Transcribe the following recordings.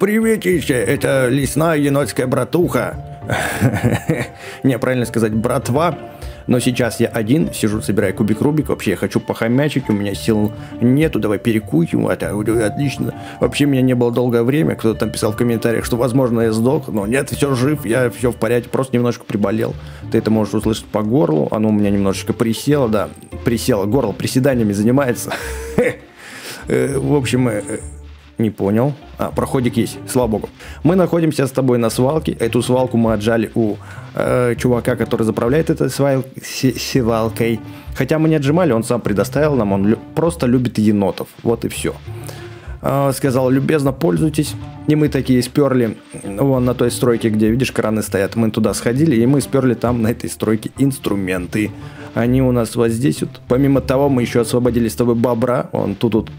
Приветище, это лесная енотская братуха. Не, правильно сказать, братва. Но сейчас я один, сижу, собираю кубик Рубик. Вообще, я хочу похомячить, у меня сил нету, давай перекусим. Это отлично. Вообще, меня не было долгое время. Кто-то там писал в комментариях, что, возможно, я сдох. Но нет, все жив, я все в порядке, просто немножко приболел. Ты это можешь услышать по горлу. Оно у меня немножечко присело, да. Присело, горло приседаниями занимается. Э, в общем, э, не понял. А, проходик есть, слава богу. Мы находимся с тобой на свалке. Эту свалку мы отжали у э, чувака, который заправляет этой свал... свалкой. Хотя мы не отжимали, он сам предоставил нам. Он лю... просто любит енотов. Вот и все. Э, сказал, любезно пользуйтесь. И мы такие сперли вон на той стройке, где, видишь, краны стоят. Мы туда сходили, и мы сперли там на этой стройке инструменты. Они у нас вот здесь вот. Помимо того, мы еще освободили с тобой бобра. Он тут вот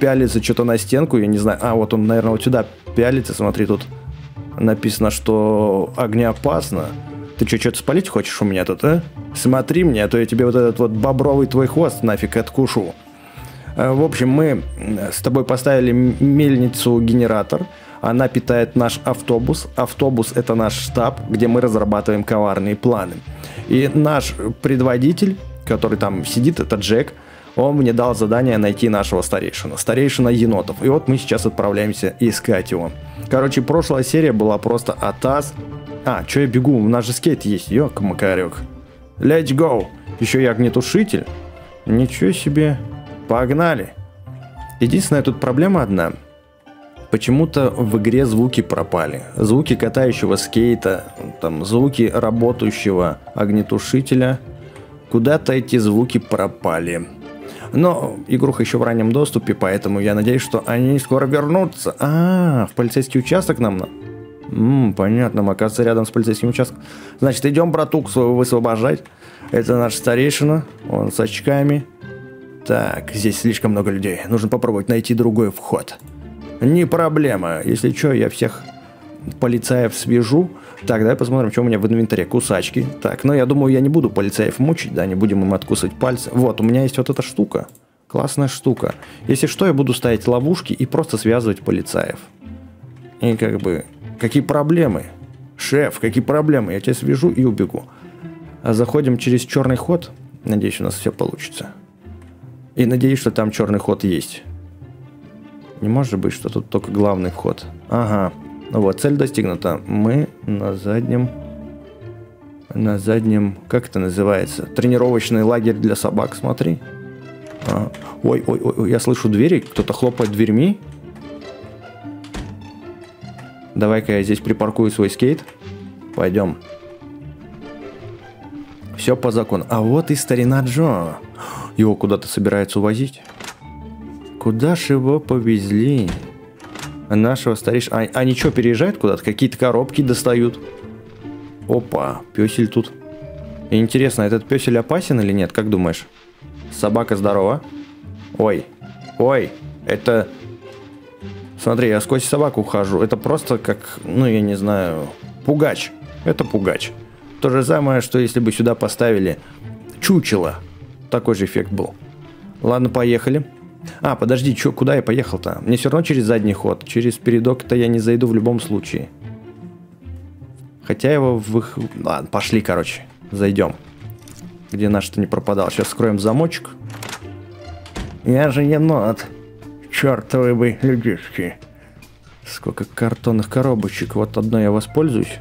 пялится что-то на стенку, я не знаю. А, вот он, наверное, вот сюда пялится, смотри, тут написано, что огнеопасно. Ты что, что-то спалить хочешь у меня тут, а? Смотри мне, а то я тебе вот этот вот бобровый твой хвост нафиг откушу. Э, в общем, мы с тобой поставили мельницу-генератор. Она питает наш автобус. Автобус – это наш штаб, где мы разрабатываем коварные планы. И наш предводитель, который там сидит, это Джек – он мне дал задание найти нашего старейшина. Старейшина енотов. И вот мы сейчас отправляемся искать его. Короче, прошлая серия была просто атас. А, что я бегу? У нас же скейт есть. Ёк, макарек. Let's go. Еще и огнетушитель. Ничего себе. Погнали. Единственная тут проблема одна. Почему-то в игре звуки пропали. Звуки катающего скейта, там звуки работающего огнетушителя. Куда-то эти звуки пропали. Но игруха еще в раннем доступе, поэтому я надеюсь, что они скоро вернутся. А, в полицейский участок нам на... Ммм, понятно, мы, оказывается, рядом с полицейским участком. Значит, идем братук своего высвобождать. Это наш старейшина, он с очками. Так, здесь слишком много людей. Нужно попробовать найти другой вход. Не проблема. Если что, я всех полицаев свяжу. Так, давай посмотрим, что у меня в инвентаре. Кусачки. Так, ну я думаю, я не буду полицаев мучить, да, не будем им откусывать пальцы. Вот, у меня есть вот эта штука. Классная штука. Если что, я буду ставить ловушки и просто связывать полицаев. И как бы, какие проблемы? Шеф, какие проблемы? Я тебя свяжу и убегу. А заходим через черный ход. Надеюсь, у нас все получится. И надеюсь, что там черный ход есть. Не может быть, что тут только главный вход. Ага, вот, цель достигнута. Мы на заднем... На заднем... Как это называется? Тренировочный лагерь для собак, смотри. А, ой, ой, ой, я слышу двери. Кто-то хлопает дверьми. Давай-ка я здесь припаркую свой скейт. Пойдем. Все по закону. А вот и старина Джо. Его куда-то собираются увозить. Куда ж его повезли? Нашего старейшего... А, они что, переезжают куда-то? Какие-то коробки достают? Опа, песель тут. интересно, этот песель опасен или нет? Как думаешь? Собака здорова? Ой, ой, это... Смотри, я сквозь собаку ухожу. Это просто как, ну, я не знаю, пугач. Это пугач. То же самое, что если бы сюда поставили чучело. Такой же эффект был. Ладно, поехали. А, подожди, чё, куда я поехал-то? Мне все равно через задний ход. Через передок-то я не зайду в любом случае. Хотя его в их... Ладно, пошли, короче. Зайдем. Где наш-то не пропадал. Сейчас скроем замочек. Я же енот. Чертовы вы людишки. Сколько картонных коробочек. Вот одной я воспользуюсь.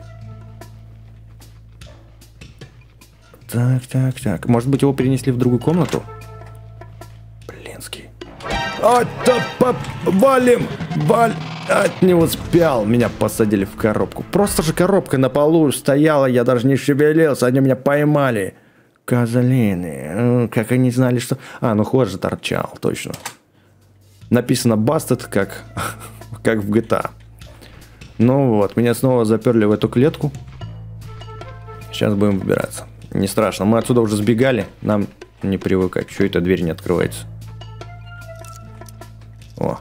Так, так, так. Может быть, его перенесли в другую комнату? Валим! Валь... От не успел. Меня посадили в коробку. Просто же коробка на полу стояла, я даже не шевелился, они меня поймали. Козлины. Как они знали, что... А, ну ход же торчал, точно. Написано Busted, как, как в GTA. Ну вот, меня снова заперли в эту клетку. Сейчас будем выбираться. Не страшно. Мы отсюда уже сбегали. Нам не привыкать. Что эта дверь не открывается? О.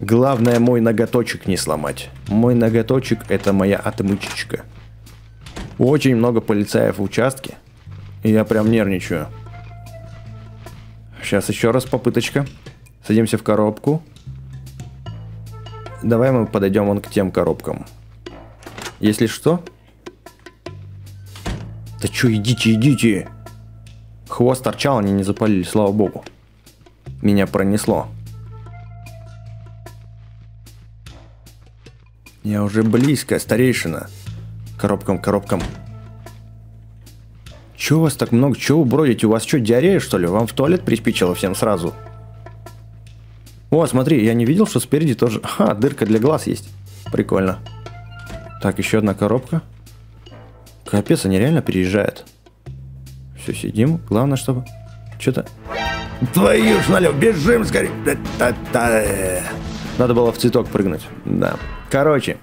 Главное мой ноготочек не сломать. Мой ноготочек это моя отмычечка. Очень много полицаев в участке. И я прям нервничаю. Сейчас еще раз попыточка. Садимся в коробку. давай мы подойдем вон к тем коробкам. Если что... Да чё, идите, идите! Хвост торчал, они не запалили, слава богу. Меня пронесло. Я уже близко, старейшина. Коробкам, коробкам. Чё у вас так много? Чё вы бродите? У вас что, диарея, что ли? Вам в туалет приспичило всем сразу? О, смотри, я не видел, что спереди тоже... Ха, дырка для глаз есть. Прикольно. Так, еще одна коробка. Капец, они реально переезжают. Все, сидим. Главное, чтобы... Что-то... Твою ж налево, бежим скорее. Надо было в цветок прыгнуть. Да. Короче,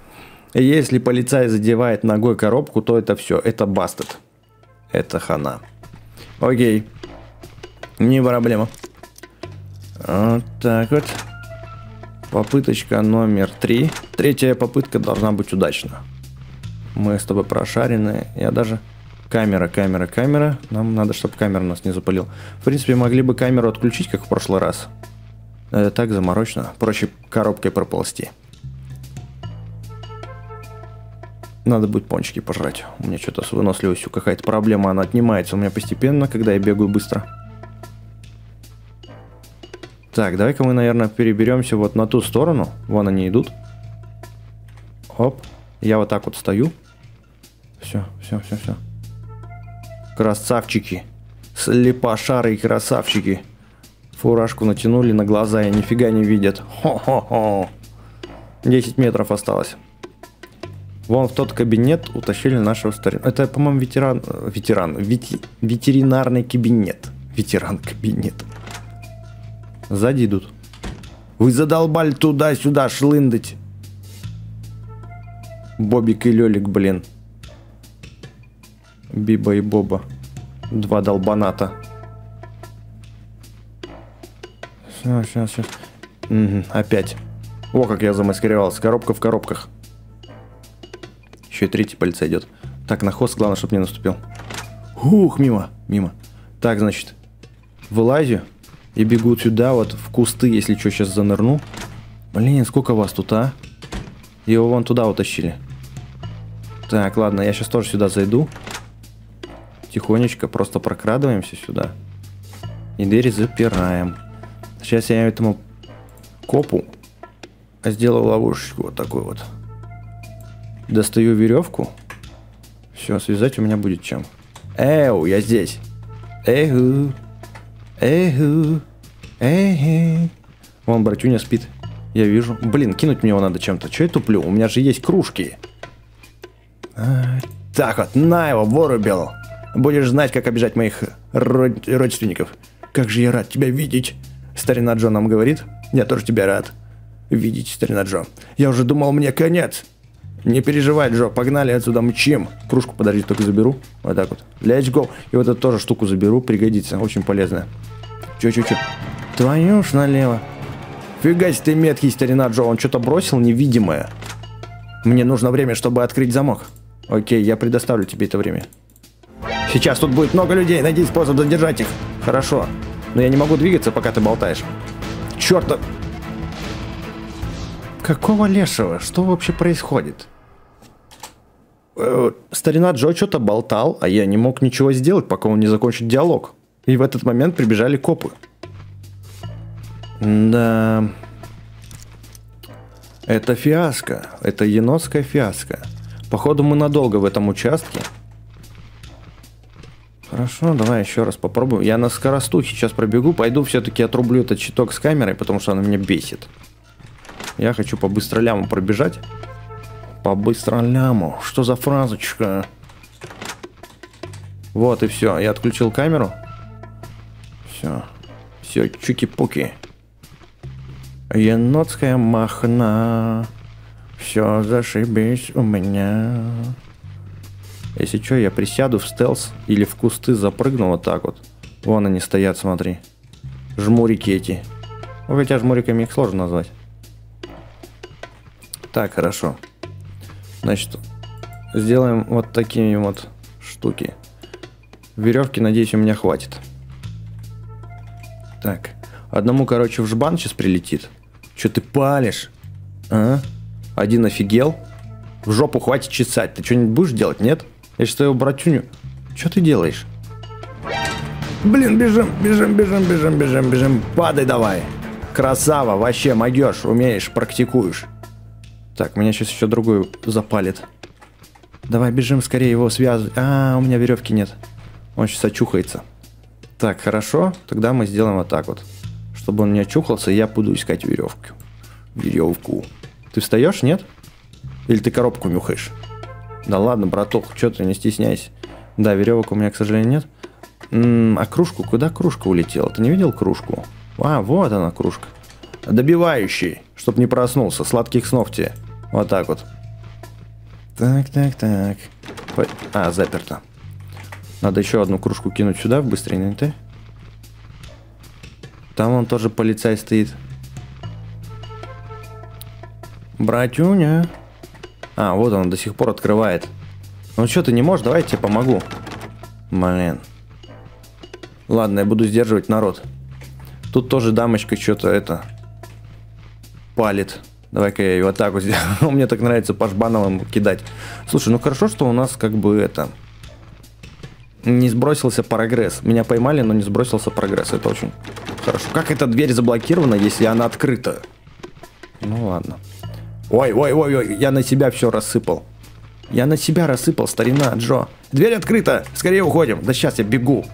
если полицай задевает ногой коробку, то это все. Это бастет. Это хана. Окей. Не проблема. Вот так вот. Попыточка номер три. Третья попытка должна быть удачна. Мы с тобой прошарены. Я даже... Камера, камера, камера. Нам надо, чтобы камера нас не запалил. В принципе, могли бы камеру отключить, как в прошлый раз. Это так заморочно. Проще коробкой проползти. Надо будет пончики пожрать. У меня что-то с выносливостью какая-то проблема. Она отнимается у меня постепенно, когда я бегаю быстро. Так, давай-ка мы, наверное, переберемся вот на ту сторону. Вон они идут. Оп. Я вот так вот стою. Все, все, все, все. Красавчики. Слепошары и красавчики. Фуражку натянули на глаза и нифига не видят. Хо-хо-хо. 10 метров осталось. Вон в тот кабинет утащили нашего старина. Это, по-моему, ветеран... Ветеран. Вети... Ветеринарный кабинет. Ветеран кабинет. Сзади идут. Вы задолбали туда-сюда шлындать. Бобик и Лёлик, блин. Биба и Боба. Два долбаната. Все, сейчас, сейчас. Угу, опять. О, как я замаскировался. Коробка в коробках. Еще и третий полицай идет. Так, на хвост, главное, чтобы не наступил. Ух, мимо, мимо. Так, значит, вылазю и бегу сюда, вот в кусты, если что, сейчас занырну. Блин, сколько вас тут, а? Его вон туда утащили. Так, ладно, я сейчас тоже сюда зайду. Тихонечко просто прокрадываемся сюда. И двери запираем. Сейчас я этому копу сделаю ловушечку вот такую вот. Достаю веревку. Все, связать у меня будет чем. Эу, я здесь. Эху. Эху. Эху. Вон, братюня спит. Я вижу. Блин, кинуть мне его надо чем-то. Че я туплю? У меня же есть кружки. А, так вот, на его, вырубил. Будешь знать, как обижать моих род... родственников. Как же я рад тебя видеть. Старина Джо нам говорит. Я тоже тебя рад видеть, старина Джо. Я уже думал, мне конец. Не переживай, Джо, погнали отсюда, мчим. Кружку, подожди, только заберу. Вот так вот. Let's go. И вот эту тоже штуку заберу, пригодится, очень полезная. Чё-чё-чё. Твою ж налево. Фига себе ты меткий, старина Джо, он что-то бросил невидимое. Мне нужно время, чтобы открыть замок. Окей, я предоставлю тебе это время. Сейчас тут будет много людей, найди способ задержать их. Хорошо. Но я не могу двигаться, пока ты болтаешь. Чёрта! Какого лешего? Что вообще происходит? Э, старина Джо что-то болтал, а я не мог ничего сделать, пока он не закончит диалог. И в этот момент прибежали копы. Да... Это фиаско. Это енотская фиаско. Походу мы надолго в этом участке. Хорошо, давай еще раз попробуем. Я на скоростухе сейчас пробегу. Пойду все-таки отрублю этот щиток с камерой, потому что она меня бесит. Я хочу по быстроляму пробежать. По быстроляму. Что за фразочка? Вот и все. Я отключил камеру. Все. Все, чуки-пуки. Енотская махна. Все зашибись у меня. Если что, я присяду в стелс или в кусты запрыгну вот так вот. Вон они стоят, смотри. Жмурики эти. Ну, хотя жмуриками их сложно назвать. Так, хорошо. Значит, сделаем вот такие вот штуки. Веревки, надеюсь, у меня хватит. Так. Одному, короче, в жбан сейчас прилетит. Че ты палишь? А? Один офигел? В жопу хватит чесать. Ты что-нибудь будешь делать, нет? Я сейчас твою братюню... Что ты делаешь? Блин, бежим, бежим, бежим, бежим, бежим, бежим. Падай давай. Красава, вообще могешь, умеешь, практикуешь. Так, меня сейчас еще другую запалит. Давай бежим скорее его связывать. А, у меня веревки нет. Он сейчас очухается. Так, хорошо. Тогда мы сделаем вот так вот. Чтобы он не очухался, я буду искать веревку. Веревку. Ты встаешь, нет? Или ты коробку нюхаешь? Да ладно, браток, что ты, не стесняйся. Да, веревок у меня, к сожалению, нет. М -м, а кружку? Куда кружка улетела? Ты не видел кружку? А, вот она, кружка. Добивающий, чтоб не проснулся. Сладких снов тебе. Вот так вот. Так, так, так. А, заперто. Надо еще одну кружку кинуть сюда, быстрее, ты. Там он тоже полицай стоит. Братюня. А, вот он до сих пор открывает. Ну что, ты не можешь? Давай я тебе помогу. Блин. Ладно, я буду сдерживать народ. Тут тоже дамочка что-то это... Палит. Давай-ка я ее вот сделаю. Мне так нравится по жбановым кидать. Слушай, ну хорошо, что у нас как бы это... Не сбросился прогресс. Меня поймали, но не сбросился прогресс. Это очень хорошо. Как эта дверь заблокирована, если она открыта? Ну ладно. Ой, ой, ой, я на себя все рассыпал. Я на себя рассыпал, старина Джо. Дверь открыта, скорее уходим. Да сейчас я бегу.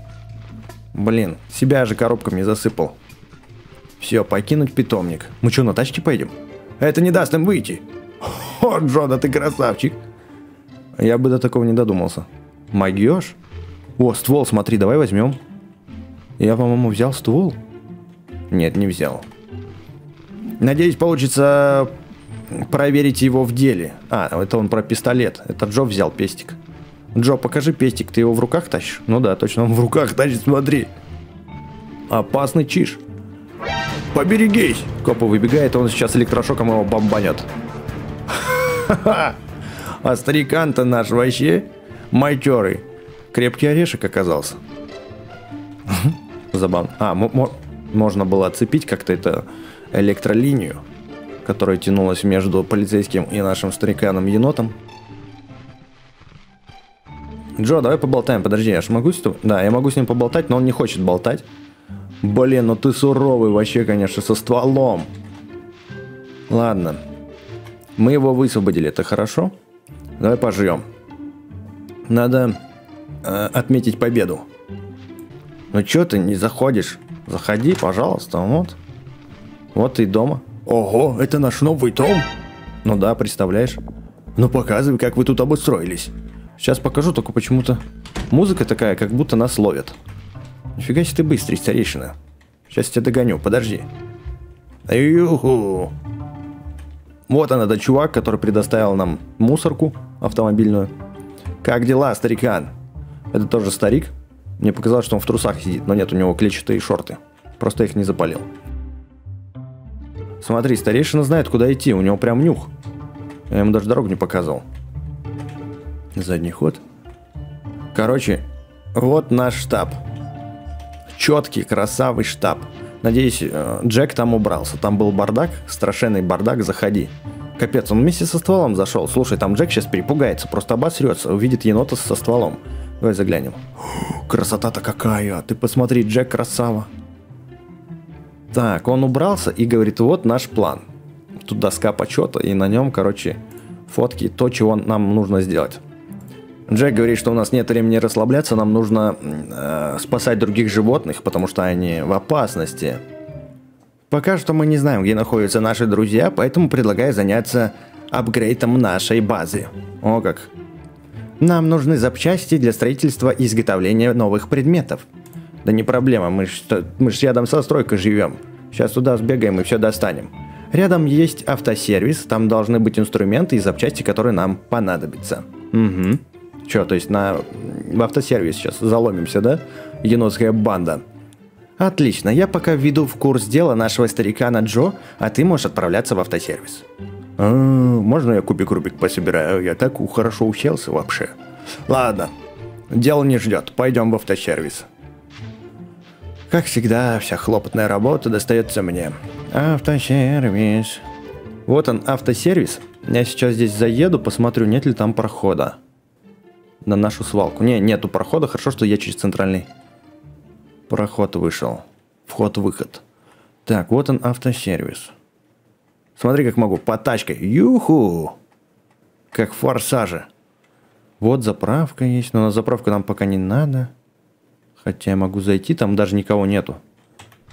Блин, себя же коробками засыпал. Все, покинуть питомник. Мы что, на тачке поедем? Это не даст им выйти. О, Джо, да ты красавчик. Я бы до такого не додумался. Могешь? О, ствол, смотри, давай возьмем. Я, по-моему, взял ствол. Нет, не взял. Надеюсь, получится проверить его в деле. А, это он про пистолет. Это Джо взял пестик. Джо, покажи пестик, ты его в руках тащишь? Ну да, точно, он в руках тащит, смотри. Опасный чиш. Поберегись! Копа выбегает, он сейчас электрошоком его бомбанет. А старикан-то наш вообще матерый. Крепкий орешек оказался. Забавно. А, можно было отцепить как-то это электролинию которая тянулась между полицейским и нашим стариканом-енотом. Джо, давай поболтаем, подожди, я ж могу с ним... Да, я могу с ним поболтать, но он не хочет болтать. Блин, ну ты суровый вообще, конечно, со стволом. Ладно. Мы его высвободили, это хорошо? Давай пожрем. Надо э, отметить победу. Ну чё ты не заходишь? Заходи, пожалуйста, вот. Вот ты дома. Ого, это наш новый дом? Ну да, представляешь. Ну показывай, как вы тут обустроились. Сейчас покажу, только почему-то музыка такая, как будто нас ловят. Нифига себе ты быстрый, старейшина. Сейчас тебя догоню, подожди. Юху. Вот он, этот чувак, который предоставил нам мусорку автомобильную. Как дела, старикан? Это тоже старик? Мне показалось, что он в трусах сидит, но нет, у него клетчатые шорты. Просто их не запалил. Смотри, старейшина знает, куда идти, у него прям нюх. Я ему даже дорогу не показывал. Задний ход. Короче, вот наш штаб. Четкий, красавый штаб. Надеюсь, э, Джек там убрался. Там был бардак, страшенный бардак, заходи. Капец, он вместе со стволом зашел. Слушай, там Джек сейчас перепугается, просто обосрется, увидит енота со стволом. Давай заглянем. Красота-то какая! Ты посмотри, Джек красава. Так, он убрался и говорит, вот наш план. Тут доска почета, и на нем, короче, фотки, то, чего нам нужно сделать. Джек говорит, что у нас нет времени расслабляться, нам нужно э, спасать других животных, потому что они в опасности. Пока что мы не знаем, где находятся наши друзья, поэтому предлагаю заняться апгрейдом нашей базы. О как. Нам нужны запчасти для строительства и изготовления новых предметов. Да не проблема, мы ж, мы рядом со стройкой живем. Сейчас туда сбегаем и все достанем. Рядом есть автосервис, там должны быть инструменты и запчасти, которые нам понадобятся. Угу. Че, то есть на в автосервис сейчас заломимся, да? Енотская банда. Отлично, я пока введу в курс дела нашего старикана Джо, а ты можешь отправляться в автосервис. А, можно я кубик-рубик пособираю? Я так хорошо уселся вообще. Ладно, дело не ждет, пойдем в автосервис. Как всегда, вся хлопотная работа достается мне. Автосервис. Вот он, автосервис. Я сейчас здесь заеду, посмотрю, нет ли там прохода. На нашу свалку. Не, нету прохода. Хорошо, что я через центральный проход вышел. Вход-выход. Так, вот он, автосервис. Смотри, как могу. По тачкой. Юху! Как в форсаже. Вот заправка есть, но на заправку нам пока не надо. Хотя я могу зайти, там даже никого нету.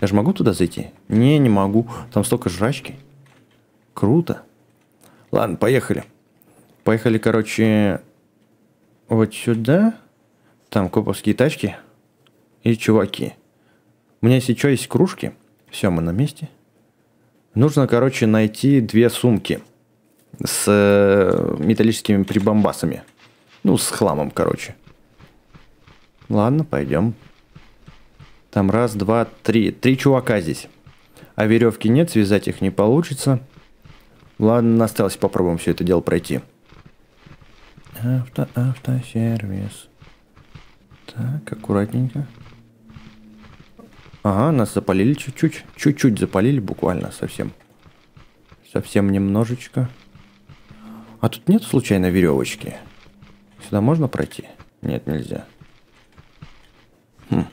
Я же могу туда зайти? Не, не могу. Там столько жрачки. Круто. Ладно, поехали. Поехали, короче, вот сюда. Там коповские тачки и чуваки. У меня еще есть кружки. Все, мы на месте. Нужно, короче, найти две сумки с э, металлическими прибамбасами. Ну, с хламом, короче. Ладно, пойдем. Там раз, два, три. Три чувака здесь. А веревки нет, связать их не получится. Ладно, осталось попробуем все это дело пройти. Авто, автосервис. Так, аккуратненько. Ага, нас запалили чуть-чуть. Чуть-чуть запалили буквально совсем. Совсем немножечко. А тут нет случайно веревочки? Сюда можно пройти? Нет, нельзя. Хм.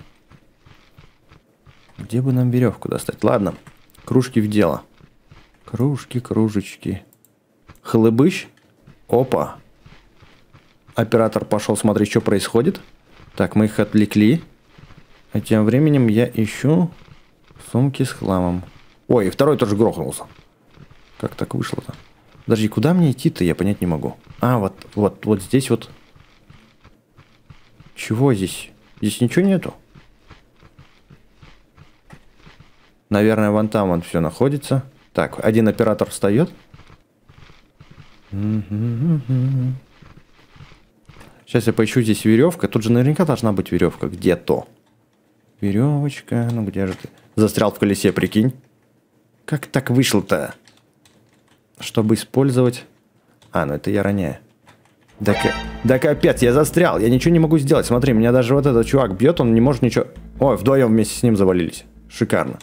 Где бы нам веревку достать? Ладно, кружки в дело. Кружки, кружечки. Хлыбыщ? Опа. Оператор пошел смотреть, что происходит. Так, мы их отвлекли. А тем временем я ищу сумки с хламом. Ой, и второй тоже грохнулся. Как так вышло-то? Подожди, куда мне идти-то, я понять не могу. А, вот, вот, вот здесь вот. Чего здесь? Здесь ничего нету. Наверное, вон там он все находится. Так, один оператор встает. Сейчас я поищу здесь веревка. Тут же наверняка должна быть веревка где-то. Веревочка, ну где же ты? Застрял в колесе, прикинь. Как так вышло-то? Чтобы использовать... А, ну это я роняю. Да, да капец, я застрял, я ничего не могу сделать. Смотри, меня даже вот этот чувак бьет, он не может ничего... Ой, вдвоем вместе с ним завалились. Шикарно.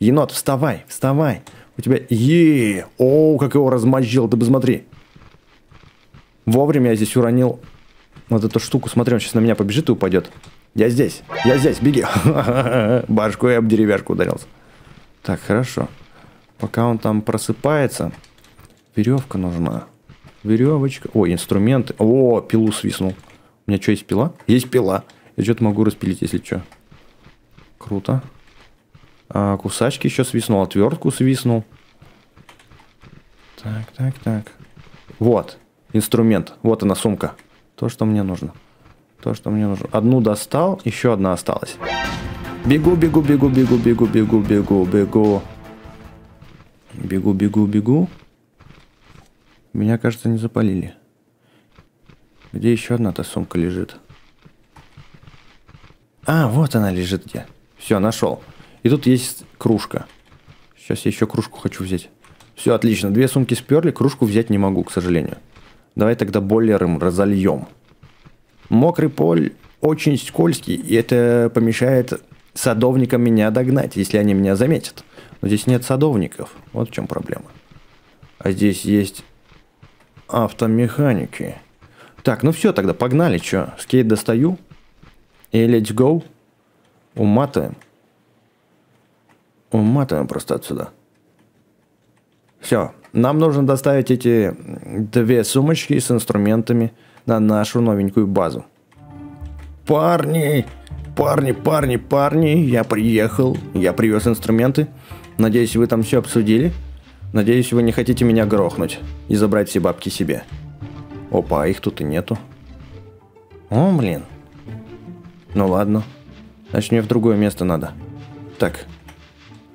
Енот, вставай, вставай. У тебя... е О, как его размозжил, ты посмотри. Вовремя я здесь уронил вот эту штуку. Смотри, он сейчас на меня побежит и упадет. Я здесь, я здесь, беги. Башку я об деревяшку ударился. Так, хорошо. Пока он там просыпается, веревка нужна. Веревочка. Ой, инструменты. О, пилу свистнул. У меня что, есть пила? Есть пила. Я что-то могу распилить, если что. Круто. А, кусачки еще свистнул, отвертку свистнул. Так, так, так. Вот, инструмент. Вот она, сумка. То, что мне нужно. То, что мне нужно. Одну достал, еще одна осталась. Бегу, бегу, бегу, бегу, бегу, бегу, бегу, бегу. Бегу, бегу, бегу. Меня, кажется, не запалили. Где еще одна-то сумка лежит? А, вот она лежит где. Все, нашел. И тут есть кружка. Сейчас я еще кружку хочу взять. Все, отлично. Две сумки сперли, кружку взять не могу, к сожалению. Давай тогда бойлером разольем. Мокрый поль очень скользкий, и это помешает садовникам меня догнать, если они меня заметят. Но здесь нет садовников. Вот в чем проблема. А здесь есть автомеханики. Так, ну все, тогда погнали. Что, скейт достаю. И let's go. Уматываем. Уматываем просто отсюда. Все. Нам нужно доставить эти две сумочки с инструментами на нашу новенькую базу. Парни, парни, парни, парни, я приехал, я привез инструменты. Надеюсь, вы там все обсудили. Надеюсь, вы не хотите меня грохнуть и забрать все бабки себе. Опа, их тут и нету. О, блин. Ну ладно. Значит, мне в другое место надо. Так,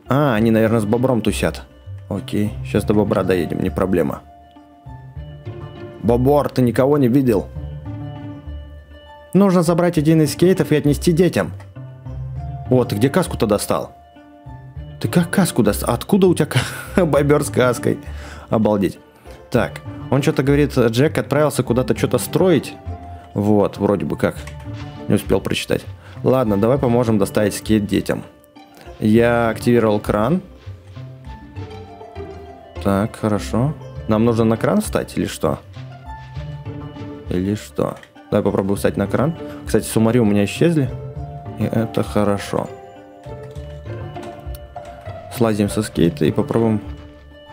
а, они, наверное, с бобром тусят. Окей, сейчас до бобра доедем, не проблема. Бобор, ты никого не видел? Нужно забрать один из скейтов и отнести детям. Вот, ты где каску-то достал? Ты как каску достал? Откуда у тебя бобер с каской? Обалдеть. Так, он что-то говорит, Джек отправился куда-то что-то строить. Вот, вроде бы как. Не успел прочитать. Ладно, давай поможем доставить скейт детям. Я активировал кран. Так, хорошо. Нам нужно на кран встать или что? Или что? Давай попробую встать на кран. Кстати, сумари у меня исчезли. И это хорошо. Слазим со скейта и попробуем...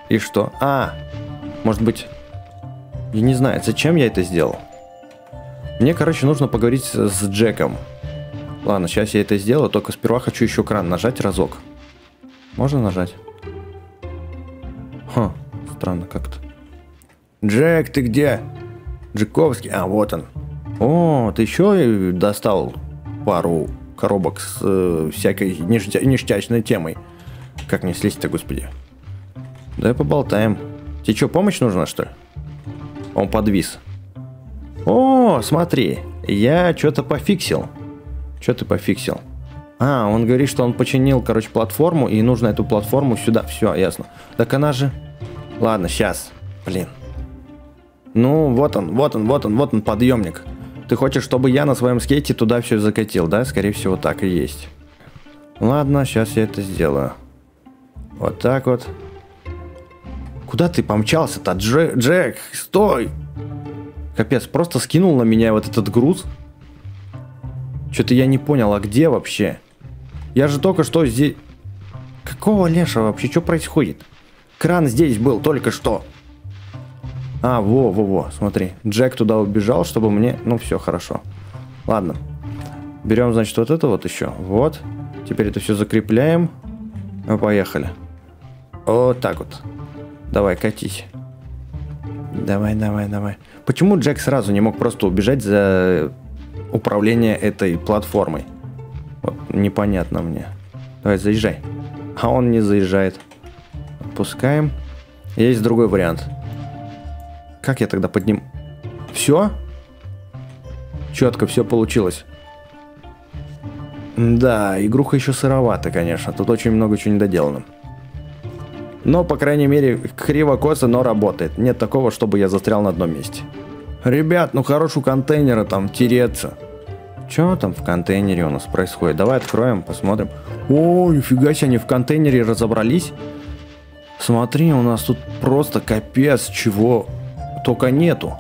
И что? А, может быть... Я не знаю, зачем я это сделал. Мне, короче, нужно поговорить с Джеком. Ладно, сейчас я это сделаю, только сперва хочу еще кран нажать разок. Можно нажать? Странно как-то. Джек, ты где? Джековский, а вот он. О, ты еще достал пару коробок с э, всякой ништя ништячной темой. Как не слезть-то, господи. Давай поболтаем. Тебе что, помощь нужна, что ли? Он подвис. О, смотри, я что-то пофиксил. Что ты пофиксил? А, он говорит, что он починил, короче, платформу, и нужно эту платформу сюда. Все, ясно. Так она же... Ладно, сейчас. Блин. Ну, вот он, вот он, вот он, вот он, подъемник. Ты хочешь, чтобы я на своем скейте туда все закатил, да? Скорее всего, так и есть. Ладно, сейчас я это сделаю. Вот так вот. Куда ты помчался-то, Джек? Джек, стой! Капец, просто скинул на меня вот этот груз. Что-то я не понял, а где вообще? Я же только что здесь... Какого леша вообще? Что происходит? Кран здесь был только что. А, во-во-во, смотри. Джек туда убежал, чтобы мне... Ну, все, хорошо. Ладно. Берем, значит, вот это вот еще. Вот. Теперь это все закрепляем. И поехали. Вот так вот. Давай, катись. Давай, давай, давай. Почему Джек сразу не мог просто убежать за управление этой платформой? Вот, непонятно мне. Давай, заезжай. А он не заезжает. Отпускаем. Есть другой вариант. Как я тогда подним... Все? Четко все получилось. Да, игруха еще сыровата, конечно. Тут очень много чего недоделано. Но, по крайней мере, криво-косо, но работает. Нет такого, чтобы я застрял на одном месте. Ребят, ну хорош у контейнера там тереться. Что там в контейнере у нас происходит? Давай откроем, посмотрим. О, нифига себе, они в контейнере разобрались. Смотри, у нас тут просто капец чего только нету.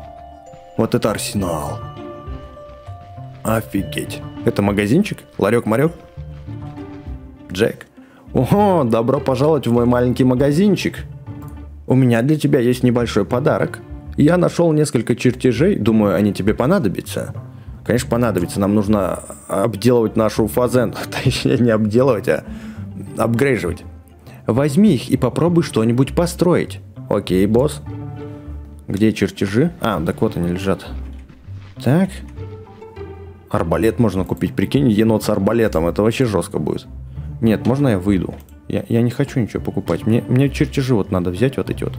Вот это арсенал. Офигеть. Это магазинчик? Ларек-марек? Джек? Ого, добро пожаловать в мой маленький магазинчик. У меня для тебя есть небольшой подарок. Я нашел несколько чертежей, думаю, они тебе понадобятся. Конечно, понадобится. Нам нужно обделывать нашу фазен. Точнее, не обделывать, а апгрейживать. Возьми их и попробуй что-нибудь построить. Окей, босс. Где чертежи? А, так вот они лежат. Так. Арбалет можно купить. Прикинь, енот с арбалетом. Это вообще жестко будет. Нет, можно я выйду? Я, я не хочу ничего покупать. Мне, мне чертежи вот надо взять, вот эти вот.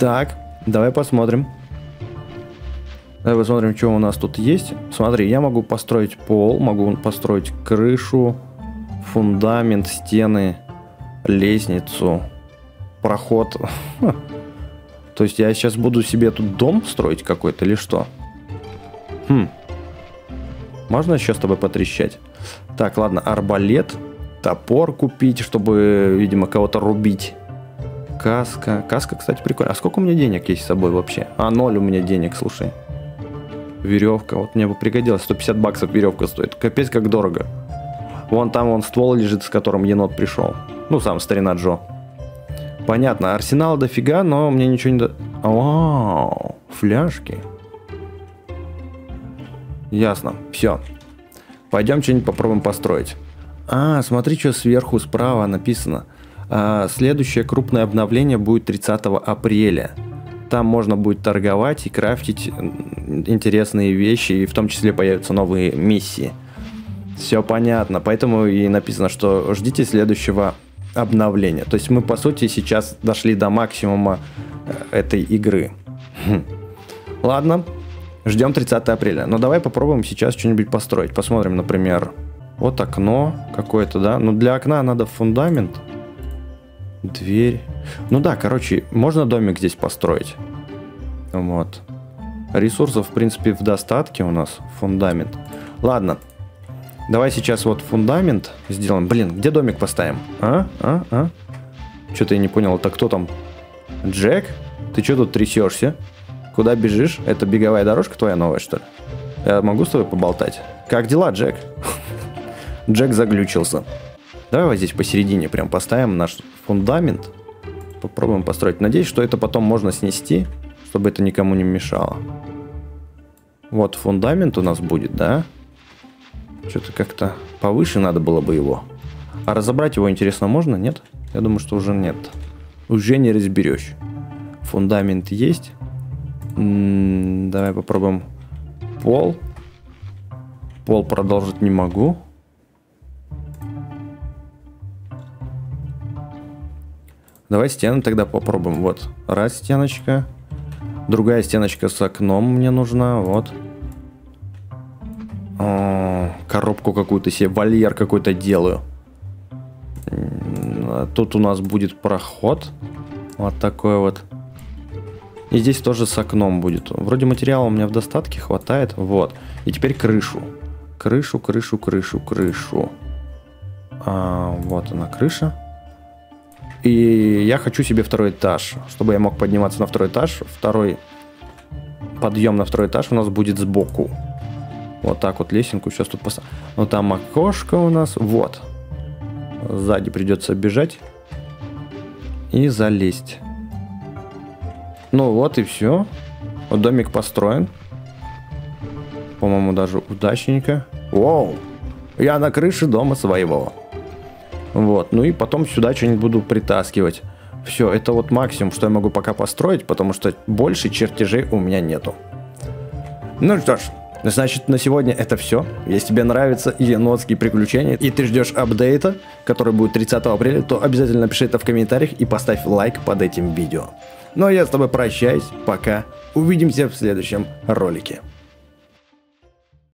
Так, давай посмотрим. Давай посмотрим, что у нас тут есть. Смотри, я могу построить пол, могу построить крышу, фундамент, стены, лестницу, проход. То есть я сейчас буду себе тут дом строить какой-то или что? Хм. Можно сейчас с тобой потрещать? Так, ладно, арбалет, топор купить, чтобы, видимо, кого-то рубить. Каска. Каска, кстати, прикольно. А сколько у меня денег есть с собой вообще? А, ноль у меня денег, слушай. Веревка. Вот мне бы пригодилось. 150 баксов веревка стоит. Капец, как дорого. Вон там вон ствол лежит, с которым енот пришел. Ну, сам старина Джо. Понятно, арсенал дофига, но мне ничего не... До... Вау, фляжки. Ясно, все. Пойдем что-нибудь попробуем построить. А, смотри, что сверху справа написано. А, следующее крупное обновление будет 30 апреля. Там можно будет торговать и крафтить интересные вещи, и в том числе появятся новые миссии. Все понятно, поэтому и написано, что ждите следующего обновления. То есть мы, по сути, сейчас дошли до максимума э, этой игры. Хм. Ладно, ждем 30 апреля. Но давай попробуем сейчас что-нибудь построить. Посмотрим, например, вот окно какое-то, да? Ну, для окна надо фундамент. Дверь. Ну да, короче, можно домик здесь построить. Вот. Ресурсов, в принципе, в достатке у нас. Фундамент. Ладно, Давай сейчас вот фундамент сделаем. Блин, где домик поставим? А? А? А? Что-то я не понял, это кто там? Джек, ты что тут трясешься? Куда бежишь? Это беговая дорожка твоя новая, что ли? Я могу с тобой поболтать? Как дела, Джек? Джек заглючился. Давай вот здесь посередине прям поставим наш фундамент. Попробуем построить. Надеюсь, что это потом можно снести, чтобы это никому не мешало. Вот фундамент у нас будет, да? Что-то как-то повыше надо было бы его. А разобрать его, интересно, можно? Нет? Я думаю, что уже нет. Уже не разберешь. Фундамент есть. М -м давай попробуем пол. Пол продолжить не могу. Давай стены тогда попробуем. Вот, раз стеночка. Другая стеночка с окном мне нужна. Вот. О, коробку какую-то себе, вольер какой-то делаю. Тут у нас будет проход. Вот такой вот. И здесь тоже с окном будет. Вроде материала у меня в достатке хватает. Вот. И теперь крышу. Крышу, крышу, крышу, крышу. А, вот она крыша. И я хочу себе второй этаж. Чтобы я мог подниматься на второй этаж. Второй подъем на второй этаж у нас будет сбоку. Вот так вот лесенку сейчас тут поставим. Ну там окошко у нас. Вот. Сзади придется бежать. И залезть. Ну вот и все. Вот домик построен. По-моему, даже удачненько. Воу! Я на крыше дома своего. Вот. Ну и потом сюда что-нибудь буду притаскивать. Все, это вот максимум, что я могу пока построить, потому что больше чертежей у меня нету. Ну что ж, Значит, на сегодня это все. Если тебе нравятся енотские приключения и ты ждешь апдейта, который будет 30 апреля, то обязательно напиши это в комментариях и поставь лайк под этим видео. Ну а я с тобой прощаюсь. Пока. Увидимся в следующем ролике.